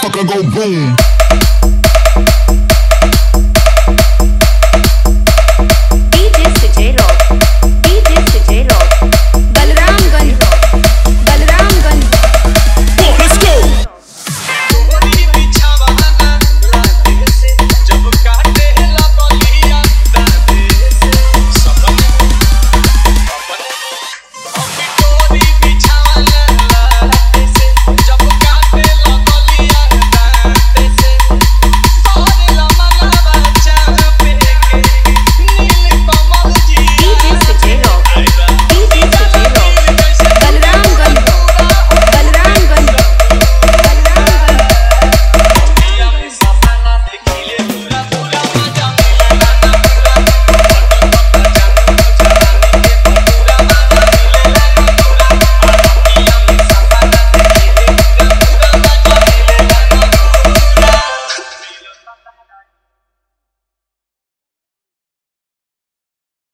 tocando boom.